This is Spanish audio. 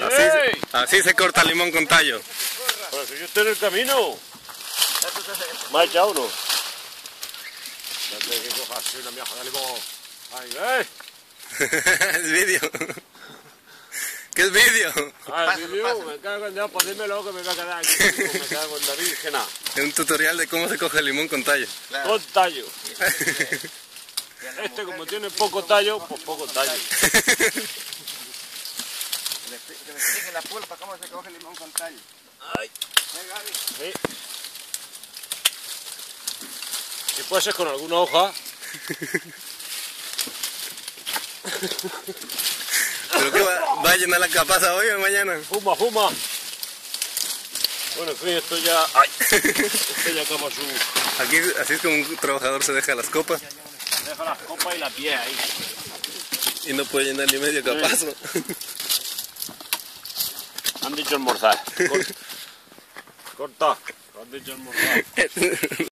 Así, así se corta limón con tallo. Pero si yo estoy en el camino. ¿Me ha echado uno? Antes de que coja así una miaja de limón. Ahí, ¿ves? es vídeo. ¿Qué es vídeo? Ah, el vídeo, me cago en Dios, ponérmelo que me va a quedar aquí. Me cago en la virgena. Es un tutorial de cómo se coge limón con tallo. Con tallo. Este como tiene poco tallo, pues poco tallo. Que me expliquen la pulpa, cómo se coge el limón con tallo. Ay. ¿Eh, Gaby? Sí. Y puede ser con alguna hoja. ¿Pero qué va, va a llenar la capaza hoy o mañana? Fuma, fuma. Bueno, en fin, esto ya... ¡Ay! Esto ya acaba su... Aquí así es como un trabajador se deja las copas Deja las copas y la pie ahí. y no puede llenar ni medio capazo. Han dicho almorzar. Corta. Corta. Han dicho almorzar.